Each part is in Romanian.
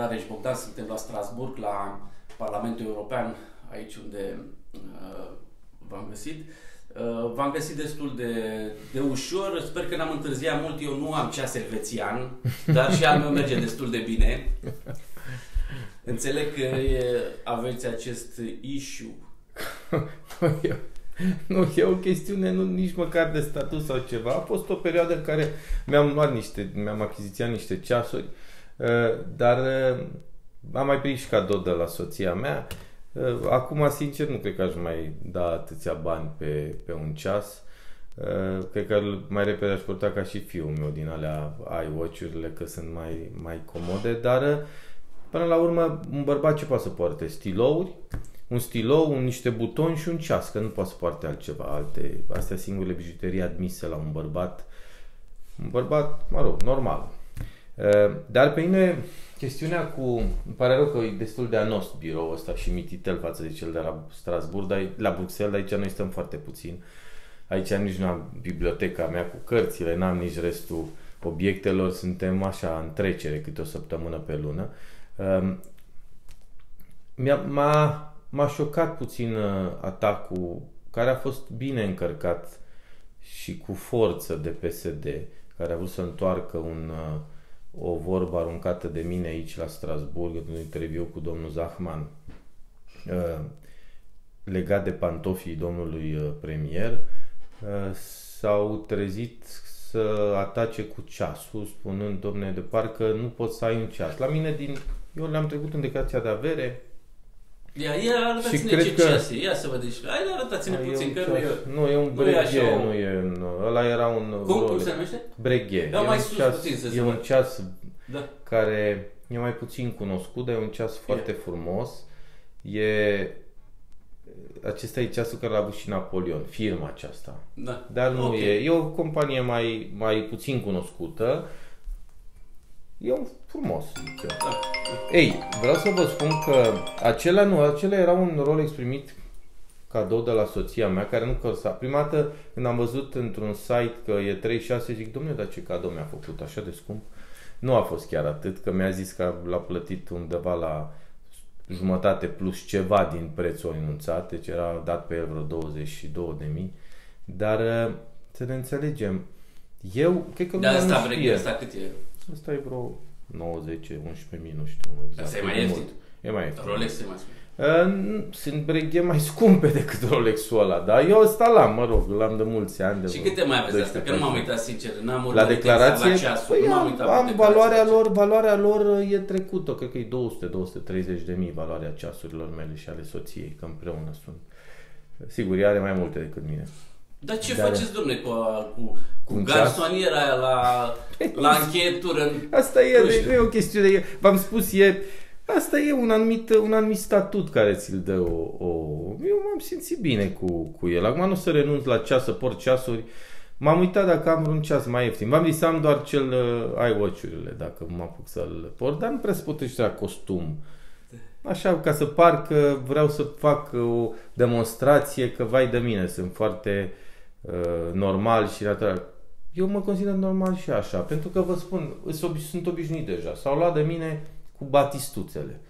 Rareș Bogdan, suntem la Strasburg, la Parlamentul European, aici unde uh, v-am găsit. Uh, v-am găsit destul de, de ușor, sper că n-am întârziat mult, eu nu am ceas elvețian, dar și al meu merge destul de bine. Înțeleg că e, aveți acest issue. nu, e o chestiune nu nici măcar de status sau ceva. A fost o perioadă în care mi-am luat niște, mi-am achiziționat niște ceasuri, uh, dar uh, am mai primit și cadou de la soția mea. Uh, acum, sincer, nu cred că aș mai da atâția bani pe, pe un ceas. Cred că mai repede aș purta ca și fiul meu din alea iWatch-urile, că sunt mai, mai comode, dar până la urmă un bărbat ce poate să poarte? Stilouri, un stilou, un, niște butoni și un ceas, că nu poate să poarte altceva. Alte, astea singurele bijuterii admise la un bărbat. Un bărbat, mă rog, normal. Dar pe mine chestiunea cu... Îmi pare rău că e destul de anost birou ăsta și mititel față de cel de la Strasburg, dar la Bruxelles, aici noi stăm foarte puțin. Aici nici nu am biblioteca mea cu cărțile, n-am nici restul obiectelor, suntem așa în trecere câte o săptămână pe lună. M-a, m-a șocat puțin uh, atacul care a fost bine încărcat și cu forță de PSD, care a vrut să întoarcă un, uh, o vorbă aruncată de mine aici la Strasburg, într-un interviu cu domnul Zahman, uh, legat de pantofii domnului premier, s-au trezit să atace cu ceasul, spunând, domne, de parcă nu poți să ai un ceas. La mine, din, eu le-am trecut în declarația de avere, Ia, ia arătați-ne ce că... ceas e. Ia să vă deci. Hai, arătați-ne A, puțin, că nu e... Nu, e un breghe, nu, nu e... Un, ăla era un... Cum, cum se numește? Breghe. Da, mai sus ceas, puțin să E un ceas da. care e mai puțin cunoscut, dar e un ceas foarte e. frumos. E... Acesta e ceasul care l-a avut și Napoleon, firma aceasta. Da. Dar nu okay. e. E o companie mai, mai puțin cunoscută E un frumos. Da. Ei, vreau să vă spun că acela nu, acela era un rol exprimit cadou de la soția mea, care nu căsa. Prima dată când am văzut într-un site că e 36, zic, domnule, dar ce cadou mi-a făcut așa de scump? Nu a fost chiar atât, că mi-a zis că l-a plătit undeva la jumătate plus ceva din prețul anunțat, deci era dat pe el vreo 22 de mii. Dar să ne înțelegem, eu cred că da, nu asta, știe. Asta cât e? Asta e vreo 9, 10, 11 mii, nu știu exact. Asta e mai ieftin. E mai ieftin. Rolex e mai scump. Uh, sunt breghe mai scumpe decât Rolex-ul ăla, dar eu ăsta l-am, mă rog, l-am de mulți ani. De și câte mai aveți asta? Că nu m-am uitat sincer, n-am La declarație, la ceasul, păi am, am valoarea lor, valoarea lor e trecută, cred că e 200-230 de mii valoarea ceasurilor mele și ale soției, că împreună sunt. Sigur, ea are mai multe decât mine. Dar ce Dar faceți, domne, cu, cu, cu garsoniera aia la, la încheietură? Asta e, nu e o chestiune, v-am spus, e, asta e un anumit, un anumit statut care ți-l dă o, o... Eu m-am simțit bine cu, cu el. Acum nu o să renunț la ceas, să port ceasuri. M-am uitat dacă am un ceas mai ieftin. V-am zis, am doar cel uh, iWatch-urile, dacă mă apuc să-l port, dar nu prea se poate costum. Așa, ca să par că vreau să fac o demonstrație că vai de mine, sunt foarte uh, Uh, normal și natural. Eu mă consider normal și așa, pentru că vă spun, sunt obișnuit deja. S-au luat de mine cu batistuțele.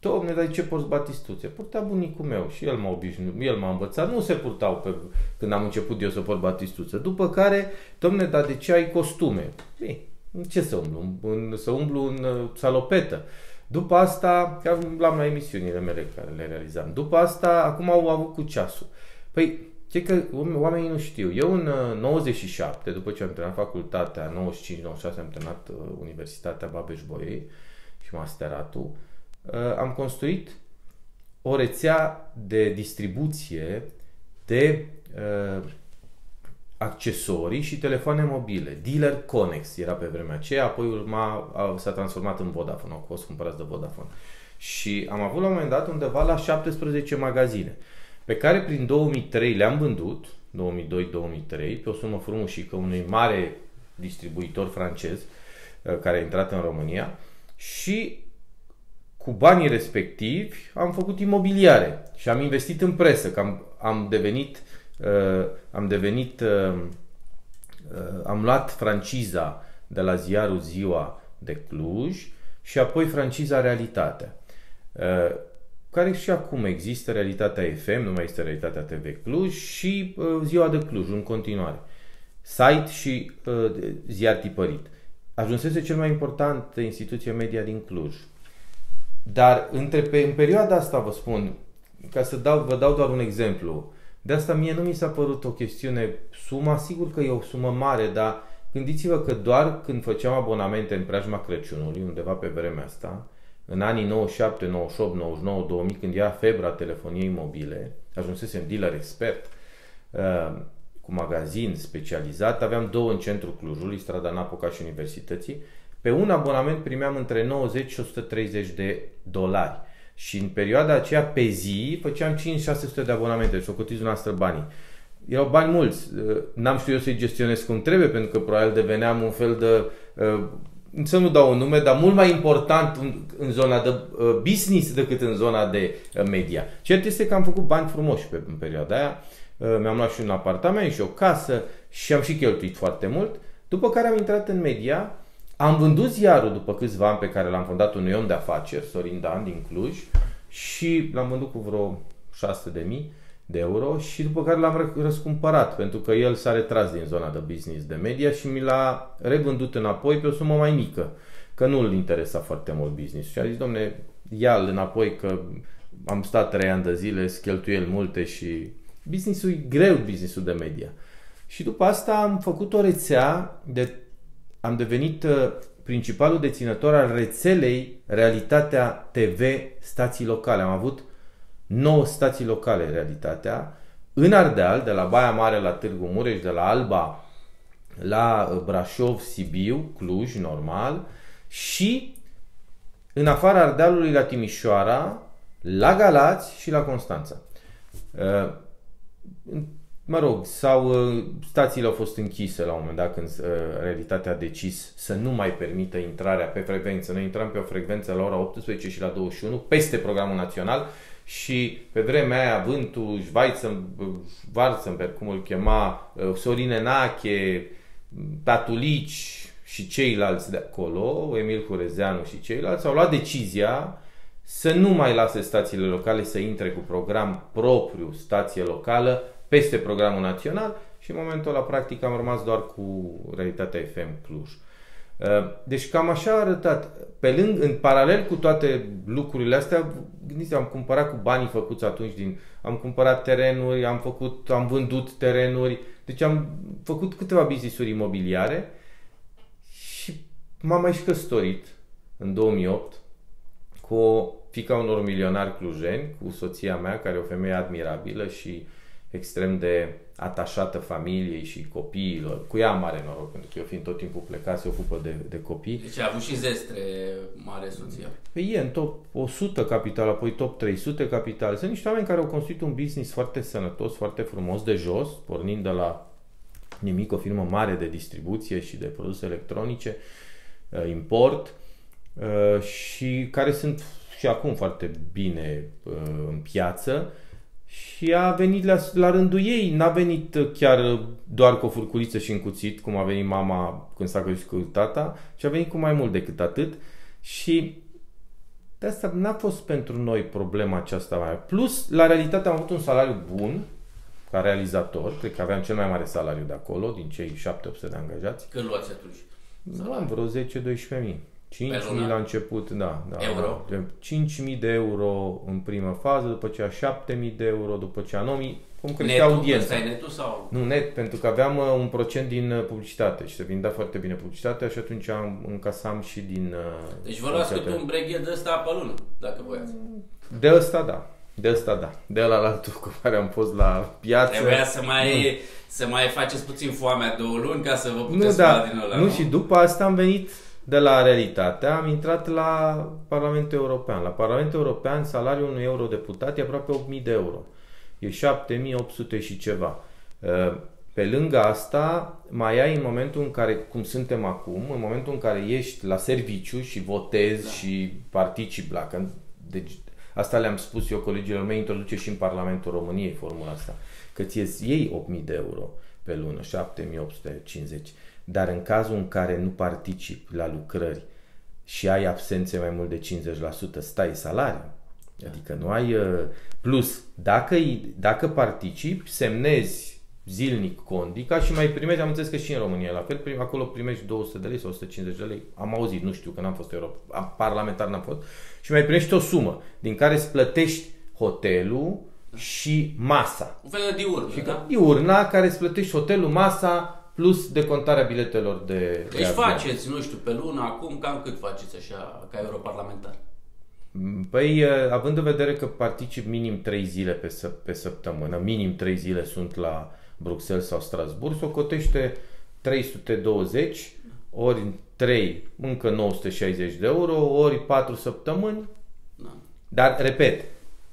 Domne, dar ce porți batistuțe? Purta bunicul meu și el m-a obișnuit, el m-a învățat. Nu se purtau pe, când am început eu să port batistuțe. După care, domne, dar de ce ai costume? Ei, ce să umblu? În, să umblu în uh, salopetă. După asta, chiar umblam la emisiunile mele care le realizam. După asta, acum au avut cu ceasul. Păi, ce că oamenii nu știu. Eu în 97, uh, după ce am terminat facultatea, 95-96 am terminat uh, Universitatea Babeș-Bolyai și masteratul, uh, am construit o rețea de distribuție de accesorii și telefoane mobile. Dealer Connex era pe vremea aceea, apoi urma, s-a transformat în Vodafone, au fost cumpărați de Vodafone. Și am avut la un moment dat undeva la 17 magazine pe care prin 2003 le-am vândut, 2002-2003, pe o sumă frumușică unui mare distribuitor francez uh, care a intrat în România și cu banii respectivi am făcut imobiliare și am investit în presă, că am, am devenit, uh, am devenit, uh, uh, am luat franciza de la ziarul Ziua de Cluj și apoi franciza Realitatea, uh, care și acum există Realitatea FM, nu mai este Realitatea TV Cluj și uh, Ziua de Cluj în continuare. Site și ziar tipărit. Ajunsese cel mai important instituție media din Cluj. Dar între, pe, în perioada asta, vă spun, ca să dau, vă dau doar un exemplu, de asta mie nu mi s-a părut o chestiune, suma, sigur că e o sumă mare, dar gândiți-vă că doar când făceam abonamente în preajma Crăciunului, undeva pe vremea asta, în anii 97, 98, 99, 2000, când era febra telefoniei mobile, ajunsesem dealer expert, uh, cu magazin specializat, aveam două în centrul Clujului, strada Napoca și Universității, pe un abonament primeam între 90 și 130 de dolari. Și în perioada aceea, pe zi, făceam 5-600 de abonamente, deci o cotiți dumneavoastră banii. Erau bani mulți. N-am știut eu să-i gestionez cum trebuie, pentru că probabil deveneam un fel de uh, să nu dau un nume, dar mult mai important în, în zona de uh, business decât în zona de uh, media. Cert este că am făcut bani frumoși pe, în perioada aia. Mi-am luat și un apartament și o casă și am și cheltuit foarte mult. După care am intrat în media am vândut ziarul după câțiva ani pe care l-am fondat unui om de afaceri, Sorin Dan din Cluj, și l-am vândut cu vreo 600 de mii de euro și după care l-am răscumpărat pentru că el s-a retras din zona de business de media și mi l-a revândut înapoi pe o sumă mai mică, că nu îl interesa foarte mult business. Și a zis, domne, ia-l înapoi că am stat trei ani de zile, cheltuieli multe și businessul e greu, businessul de media. Și după asta am făcut o rețea de am devenit uh, principalul deținător al rețelei Realitatea TV stații locale. Am avut 9 stații locale Realitatea în Ardeal, de la Baia Mare la Târgu Mureș, de la Alba la uh, Brașov, Sibiu, Cluj, normal, și în afara Ardealului la Timișoara, la Galați și la Constanța. Uh, mă rog, sau uh, stațiile au fost închise la un moment dat când uh, realitatea a decis să nu mai permită intrarea pe frecvență. Noi intram pe o frecvență la ora 18 și la 21 peste programul național și pe vremea aia Vântul, Schwarzenberg, cum îl chema, uh, Sorine Nache, Tatulici și ceilalți de acolo, Emil Hurezeanu și ceilalți, au luat decizia să nu mai lase stațiile locale să intre cu program propriu, stație locală, peste programul național și în momentul la practic am rămas doar cu Realitatea FM Cluj. Uh, deci cam așa a arătat. Pe lângă, în paralel cu toate lucrurile astea, gândiți am cumpărat cu banii făcuți atunci din... Am cumpărat terenuri, am făcut, am vândut terenuri, deci am făcut câteva business-uri imobiliare și m-am mai și căsătorit în 2008 cu o fica unor milionari clujeni, cu soția mea, care e o femeie admirabilă și uh, extrem de atașată familiei și copiilor. Cu ea mare noroc, pentru că eu fiind tot timpul plecat, se ocupă de, de copii. Deci a avut și zestre mare soția. Păi e în top 100 capital, apoi top 300 capital. Sunt niște oameni care au construit un business foarte sănătos, foarte frumos, de jos, pornind de la nimic, o firmă mare de distribuție și de produse electronice, uh, import, uh, și care sunt și acum foarte bine uh, în piață și a venit la, la rândul ei, n-a venit chiar doar cu o furculiță și în cuțit, cum a venit mama când s-a crescut cu tata, ci a venit cu mai mult decât atât și de asta n-a fost pentru noi problema aceasta mai. Plus, la realitate am avut un salariu bun, ca realizator, cred că aveam cel mai mare salariu de acolo, din cei 7-800 de angajați. Când luați atunci? Nu am vreo 10-12 mii. 5.000 la început, da. da euro? 5.000 de euro în primă fază, după aceea 7.000 de euro, după aceea 9.000, cum crește audiența. Netul, netul sau? Nu, net, pentru că aveam uh, un procent din uh, publicitate și se vindea foarte bine publicitatea și atunci am, încasam și din... Uh, deci vă luați câte un breghet de ăsta pe lună, dacă voiați. De ăsta, da. De ăsta, da. De la altul cu care am fost la piață. Trebuia să mai, să mai faceți puțin foamea două luni ca să vă puteți nu, da. din ăla. Nu, nu, și după asta am venit de la realitate, am intrat la Parlamentul European. La Parlamentul European salariul unui eurodeputat e aproape 8.000 de euro. E 7.800 și ceva. Uh, pe lângă asta, mai ai în momentul în care, cum suntem acum, în momentul în care ești la serviciu și votezi da. și participi la... Deci, asta le-am spus eu colegilor mei, introduce și în Parlamentul României formula asta. Că ți iei 8.000 de euro pe lună, 7.850 dar în cazul în care nu participi la lucrări și ai absențe mai mult de 50%, stai salariu. Adică nu ai... Uh, plus, dacă, dacă participi, semnezi zilnic condica și mai primești, am înțeles că și în România la fel, prim, acolo primești 200 de lei sau 150 de lei. Am auzit, nu știu, că n-am fost Europa, parlamentar n-am fost. Și mai primești o sumă din care îți plătești hotelul și masa. Un fel de diurnă, și da? Diurna care îți plătești hotelul, masa, plus decontarea biletelor de Deci de faceți, nu știu, pe lună, acum cam cât faceți așa ca europarlamentar? Păi, având în vedere că particip minim 3 zile pe, săp- pe săptămână, minim 3 zile sunt la Bruxelles sau Strasburg, se o cotește 320 ori 3, încă 960 de euro, ori 4 săptămâni. Da. Dar, repet,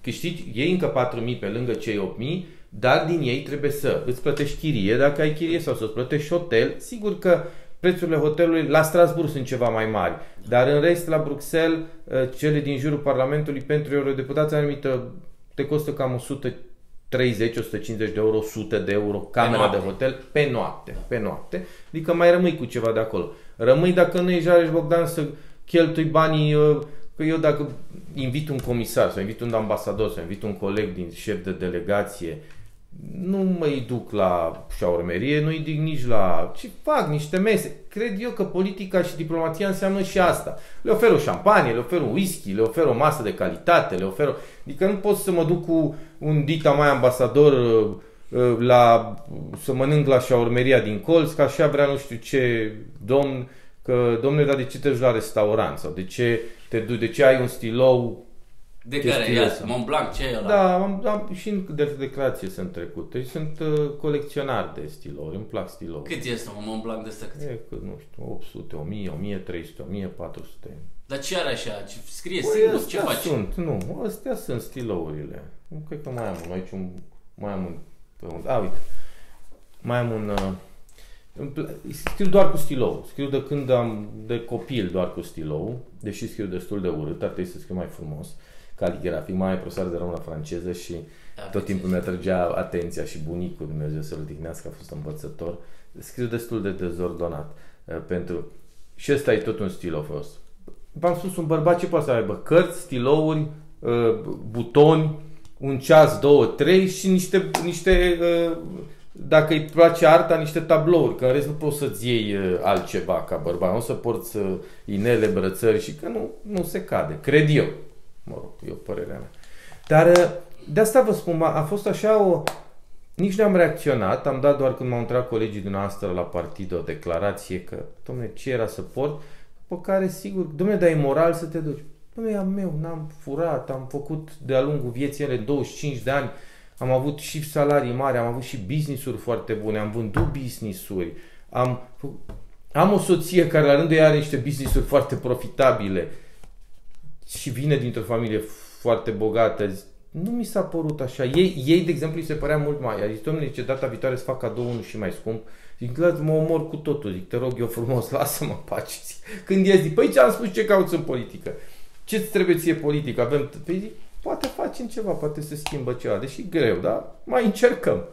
câștigi, iei încă 4.000 pe lângă cei 8.000, dar din ei trebuie să îți plătești chirie dacă ai chirie sau să îți plătești hotel. Sigur că prețurile hotelului la Strasburg sunt ceva mai mari, dar în rest la Bruxelles ă, cele din jurul Parlamentului pentru eurodeputați anumită te costă cam 130, 150 de euro, 100 de euro camera de hotel pe noapte, pe noapte. Adică mai rămâi cu ceva de acolo. Rămâi dacă nu ești Jareș Bogdan să cheltui banii ă, Că eu dacă invit un comisar sau invit un ambasador sau invit un coleg din șef de delegație nu mă duc la șaurmerie, nu-i duc nici la... ci fac niște mese. Cred eu că politica și diplomația înseamnă și asta. Le ofer o șampanie, le ofer un whisky, le ofer o masă de calitate, le ofer... Adică nu pot să mă duc cu un dita mai ambasador uh, uh, la, să mănânc la șaurmeria din colț, că așa vrea nu știu ce domn, că domnule, dar de ce te duci la restaurant? Sau de ce te duci, de ce ai un stilou de care? Ia, Mont Blanc, ce e ăla? Da, am, am, și în de declarație sunt trecut. Deci sunt uh, colecționar de stilouri, îmi plac stilouri. Cât este un Mont Blanc de ăsta? E, nu știu, 800, 1000, 1300, 1400. Dar ce are așa? Ce scrie păi singur? Ce faci? sunt, nu, astea sunt stilourile. Nu cred că mai am unul aici, un, mai am un, pe un, a, uite, mai am un, uh, scriu doar cu stilou. Scriu de când am, de copil doar cu stilou, deși scriu destul de urât, ar trebui să scriu mai frumos. Uh, caligrafic, mai profesor de română franceză și da, tot timpul mi atrăgea atenția și bunicul Dumnezeu să-l dignească, a fost învățător. Scriu destul de dezordonat uh, pentru... Și ăsta e tot un stil fost. V-am spus, un bărbat ce poate să aibă? Cărți, stilouri, uh, butoni, un ceas, două, trei și niște, niște uh, dacă îi place arta, niște tablouri, că în rest nu poți să-ți iei altceva ca bărbat, nu o să porți inele, brățări și că nu, nu se cade, cred eu. Mă rog, e o părerea mea. Dar uh, de asta vă spun, a fost așa o... Nici nu am reacționat, am dat doar când m-au întrebat colegii dumneavoastră la partid o declarație că, domne, ce era să port, pe care, sigur, domne, dar e moral să te duci. Domne, am meu, n-am furat, am făcut de-a lungul vieții ele 25 de ani, am avut și salarii mari, am avut și business-uri foarte bune, am vândut business-uri, am, am o soție care la rândul ei are niște business-uri foarte profitabile și vine dintr-o familie foarte bogată, nu mi s-a părut așa. Ei, ei de exemplu, îi se părea mult mai. Adică, domnule, ce data viitoare să fac cadou unul și mai scump. Zic, mă omor cu totul. Zic, te rog eu frumos, lasă-mă pace. Zic, când ies, zic, păi ce am spus, ce cauți în politică? Ce-ți trebuie ție politică? Avem, păi zic, poate facem ceva, poate să schimbă ceva, deși greu, dar mai încercăm.